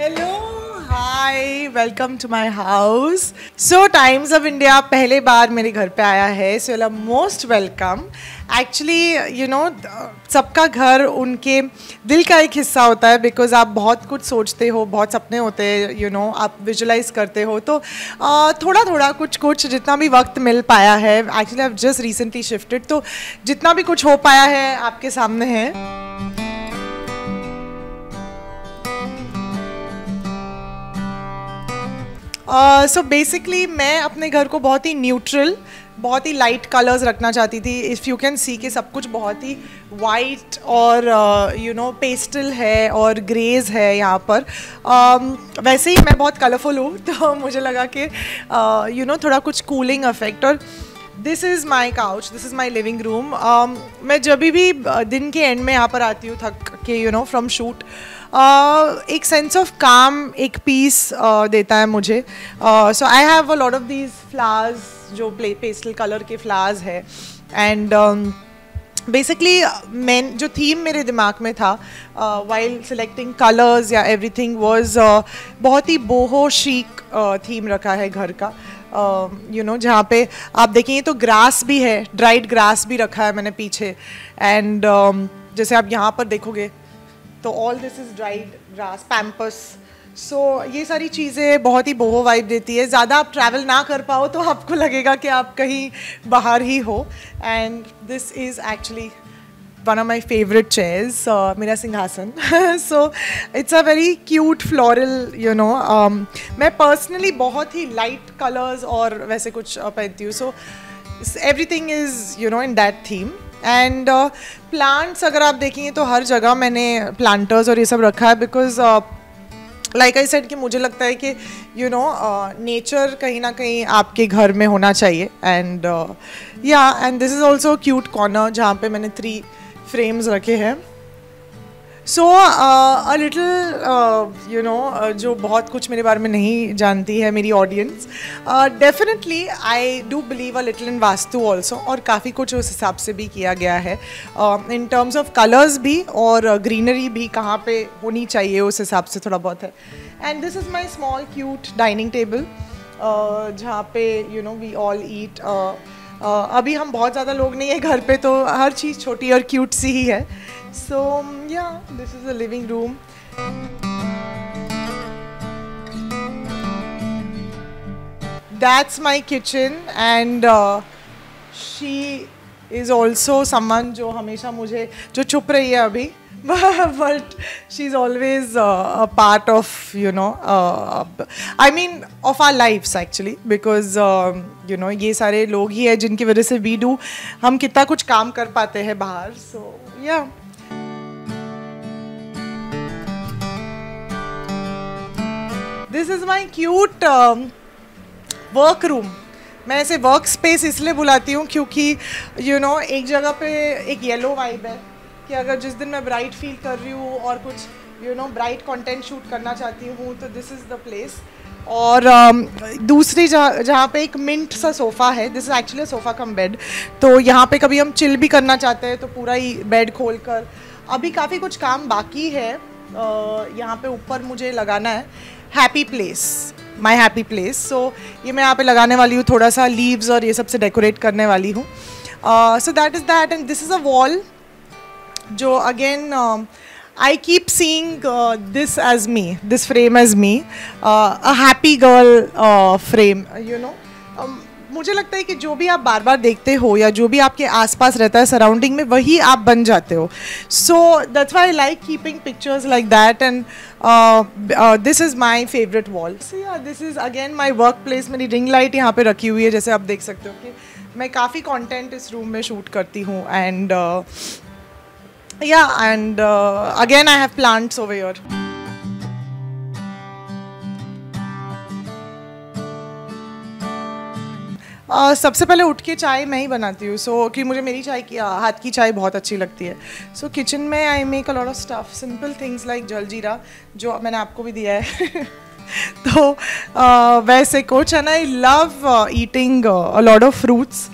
Hello hi welcome to my house so Times of India पहले बार मेरे घर पे आया है so you most welcome actually you know सबका घर उनके दिल का एक हिस्सा होता है बिकॉज़ आप बहुत कुछ सोचते हो, बहुत सपने होते हैं यू नो आप विजुलाइज करते हो तो थोड़ा थोड़ा कुछ कुछ जितना भी वक्त मिल पाया है actually I just recently shifted तो जितना भी कुछ हो पाया है आपके सामने है। सो uh, बेसिकली मैं अपने घर को बहुत ही न्यूट्रल बहुत ही लाइट कलर्स रखना चाहती थी। इफ़ यू कैन सी कि सब कुछ बहुत ही वाइट और यू नो पेस्टल है और ग्रेज है यहाँ पर। Uh, वैसे ही मैं बहुत कलरफुल हूँ तो मुझे लगा कि यू नो थोड़ा कुछ कूलिंग अफेक्ट और this is my couch this is my living room मैं जब भी दिन के एंड में यहाँ पर आती हूँ थक के यू नो फ्रॉम शूट एक सेंस ऑफ़ काम एक पीस देता है मुझे. So I have a lot of these flowers जो प्ले पेस्टल कलर के फ्लावर्स है. एंड बेसिकली मैं जो थीम मेरे दिमाग में था वाइल सिलेक्टिंग कलर्स या एवरीथिंग वाज बहुत ही बोहो शीक थीम रखा है घर का. यू नो जहाँ पे आप देखेंगे तो ग्रास भी है ड्राइड ग्रास भी रखा है मैंने पीछे. एंड um, जैसे आप यहाँ पर देखोगे तो all this is dried grass pampas so ये सारी चीज़ें बहुत ही बोहो वाइब देती है। ज़्यादा आप ट्रैवल ना कर पाओ तो आपको लगेगा कि आप कहीं बाहर ही हो। And this is actually one of my favourite chairs मेरा सिंहासन। So it's a very cute floral you know मैं पर्सनली बहुत ही लाइट कलर्स और वैसे कुछ uh, पहनती हूँ। So everything is you know in that theme and plants अगर आप देखेंगे तो हर जगह मैंने प्लांटर्स और ये सब रखा है बिकॉज़ लाइक आई सेड कि मुझे लगता है कि यू नो नेचर कहीं ना कहीं आपके घर में होना चाहिए। And yeah and this is also cute corner जहाँ पे मैंने थ्री फ्रेम्स रखे हैं। So a little you know जो बहुत कुछ मेरे बारे में नहीं जानती है मेरी audience definitely I do believe a little in vastu also और काफ़ी कुछ उस हिसाब से भी किया गया है। इन टर्म्स ऑफ़ कलर्स भी और ग्रीनरी uh, भी कहाँ पे होनी चाहिए उस हिसाब से थोड़ा बहुत है। And this is my small cute dining table जहाँ पे you know we all eat अभी हम बहुत ज़्यादा लोग नहीं है घर पे तो हर चीज़ छोटी और क्यूट सी ही है। So yeah this is a living room that's my kitchen and she is also समन जो हमेशा मुझे, जो चुप रही है अभी। But she's always uh, a part of you know uh, I mean of our lives actually because um, you know ये सारे लोग ही है जिनकी वजह से we do हम कितना कुछ काम कर पाते हैं बाहर so yeah this is my cute work room मैं ऐसे वर्क स्पेस इसलिए बुलाती हूँ क्योंकि यू you नो know, एक जगह पे एक येलो वाइब है कि अगर जिस दिन मैं ब्राइट फील कर रही हूँ और कुछ you know bright content shoot करना चाहती हूँ तो दिस इज़ द प्लेस और um, दूसरी जहाँ जहाँ पे एक मिंट सा सोफ़ा है this is actually sofa cum bed तो यहाँ पे कभी हम चिल भी करना चाहते हैं तो पूरा ही बेड खोल कर अभी काफ़ी कुछ काम बाकी है यहाँ पे ऊपर मुझे लगाना है happy place my happy place so ये मैं यहाँ पे लगाने वाली हूँ थोड़ा सा लीव्स और ये सबसे डेकोरेट करने वाली हूँ. So that is that and this is a wall जो again I keep seeing this as me this frame as me a happy girl frame you know मुझे लगता है कि जो भी आप बार बार देखते हो या जो भी आपके आसपास रहता है सराउंडिंग में, वही आप बन जाते हो। So that's why like keeping pictures like that and this is my favourite wall this is again my work place मेरी रिंग लाइट यहाँ पे रखी हुई है, जैसे आप देख सकते हो कि मैं काफ़ी कॉन्टेंट इस रूम में शूट करती हूँ and yeah and again I have plants over your Uh, सबसे पहले उठ के चाय मैं ही बनाती हूँ। सो कि मुझे मेरी चाय की हाथ की चाय बहुत अच्छी लगती है। सो किचन में I make a lot of stuff simple things like jaljeera जो मैंने आपको भी दिया है। तो uh, वैसे कुछ and I love eating a lot of fruits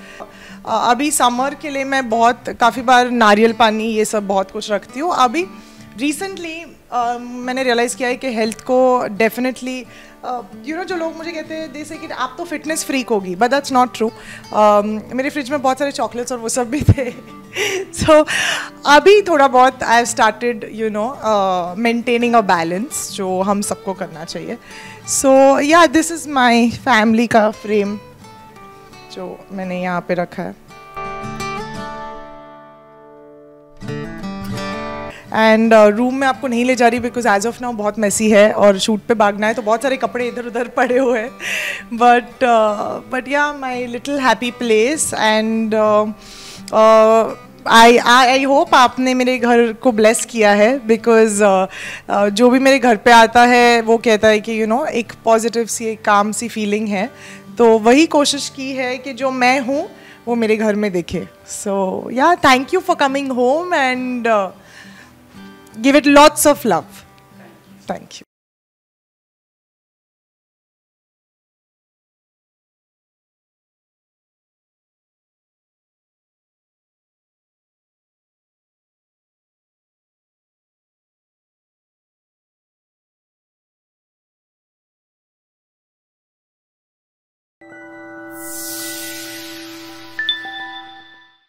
अभी समर के लिए मैं बहुत काफ़ी बार नारियल पानी ये सब बहुत कुछ रखती हूँ। अभी रिसेंटली मैंने रियलाइज़ किया है कि हेल्थ को डेफिनेटली यू नो जो लोग मुझे कहते हैं जैसे कि आप तो फिटनेस फ्रीक होगी बट दैट्स नॉट ट्रू मेरे फ्रिज में बहुत सारे चॉकलेट्स और वो सब भी थे। सो so, अभी थोड़ा बहुत I have started you know maintaining a balance जो हम सबको करना चाहिए। So yeah this is my family का फ्रेम जो मैंने यहाँ पे रखा है। एंड रूम uh, में आपको नहीं ले जा रही बिकॉज़ एज ऑफ़ नाउ बहुत मैसी है और शूट पे भागना है तो बहुत सारे कपड़े इधर उधर पड़े हुए हैं। But but yeah my little happy place and I I hope आपने मेरे घर को ब्लेस किया है बिकॉज़ uh, uh, जो भी मेरे घर पे आता है वो कहता है कि यू you नो know, एक पॉजिटिव सी एक काम सी फीलिंग है। तो वही कोशिश की है कि जो मैं हूँ वो मेरे घर में दिखे। So yeah thank you for coming home and give it lots of love thank you.